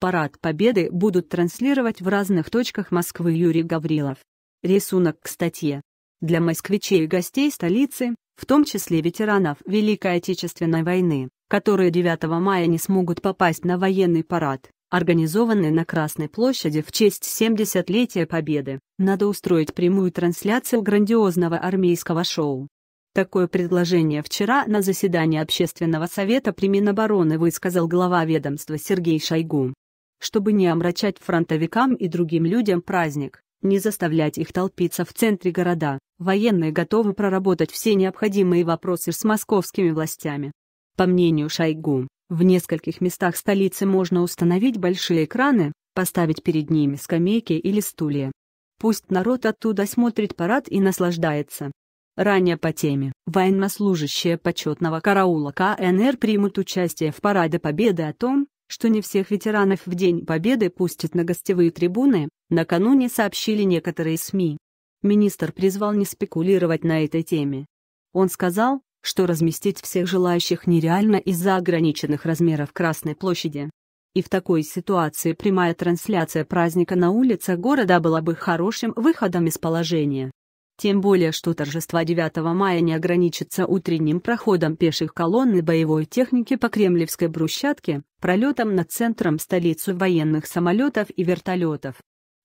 Парад Победы будут транслировать в разных точках Москвы Юрий Гаврилов. Рисунок к статье. Для москвичей и гостей столицы, в том числе ветеранов Великой Отечественной войны, которые 9 мая не смогут попасть на военный парад, организованный на Красной площади в честь 70-летия Победы, надо устроить прямую трансляцию грандиозного армейского шоу. Такое предложение вчера на заседании Общественного совета при Минобороны высказал глава ведомства Сергей Шойгу. Чтобы не омрачать фронтовикам и другим людям праздник, не заставлять их толпиться в центре города, военные готовы проработать все необходимые вопросы с московскими властями. По мнению Шойгу, в нескольких местах столицы можно установить большие экраны, поставить перед ними скамейки или стулья. Пусть народ оттуда смотрит парад и наслаждается. Ранее по теме военнослужащие почетного караула КНР примут участие в Параде Победы о том, что не всех ветеранов в День Победы пустят на гостевые трибуны, накануне сообщили некоторые СМИ. Министр призвал не спекулировать на этой теме. Он сказал, что разместить всех желающих нереально из-за ограниченных размеров Красной площади. И в такой ситуации прямая трансляция праздника на улицах города была бы хорошим выходом из положения. Тем более, что торжество 9 мая не ограничится утренним проходом пеших колонн и боевой техники по Кремлевской брусчатке, пролетом над центром столицы военных самолетов и вертолетов.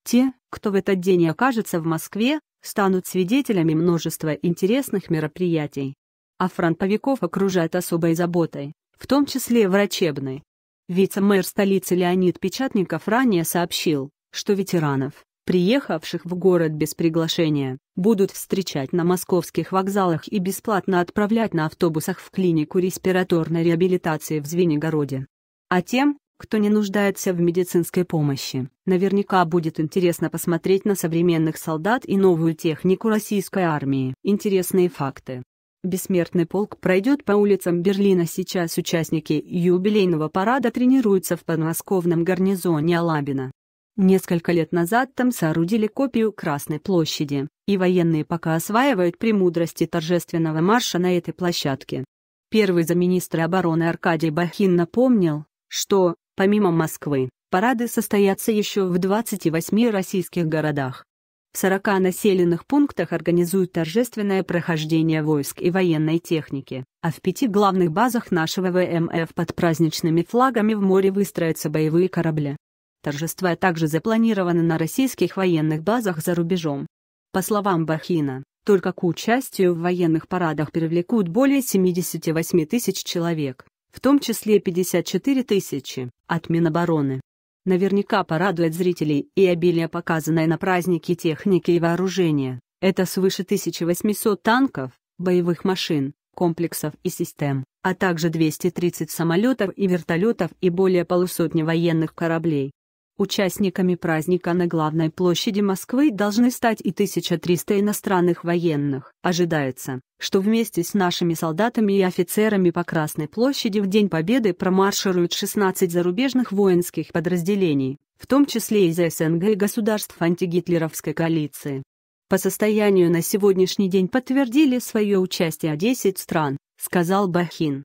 Те, кто в этот день окажется в Москве, станут свидетелями множества интересных мероприятий. А фронтовиков окружают особой заботой, в том числе врачебной. Вице-мэр столицы Леонид Печатников ранее сообщил, что ветеранов, приехавших в город без приглашения, будут встречать на московских вокзалах и бесплатно отправлять на автобусах в клинику респираторной реабилитации в Звенигороде. А тем, кто не нуждается в медицинской помощи, наверняка будет интересно посмотреть на современных солдат и новую технику российской армии. Интересные факты. Бессмертный полк пройдет по улицам Берлина сейчас участники юбилейного парада тренируются в подмосковном гарнизоне Алабина. Несколько лет назад там соорудили копию Красной площади, и военные пока осваивают премудрости торжественного марша на этой площадке. Первый замминистра обороны Аркадий Бахин напомнил, что, помимо Москвы, парады состоятся еще в 28 российских городах. В 40 населенных пунктах организуют торжественное прохождение войск и военной техники, а в пяти главных базах нашего ВМФ под праздничными флагами в море выстроятся боевые корабли. Торжества также запланированы на российских военных базах за рубежом. По словам Бахина, только к участию в военных парадах привлекут более 78 тысяч человек, в том числе 54 тысячи от Минобороны. Наверняка порадует зрителей и обилие показанной на празднике техники и вооружения. Это свыше 1800 танков, боевых машин, комплексов и систем, а также 230 самолетов и вертолетов и более полусотни военных кораблей. Участниками праздника на главной площади Москвы должны стать и 1300 иностранных военных. Ожидается, что вместе с нашими солдатами и офицерами по Красной площади в День Победы промаршируют 16 зарубежных воинских подразделений, в том числе из СНГ и государств антигитлеровской коалиции. По состоянию на сегодняшний день подтвердили свое участие 10 стран, сказал Бахин.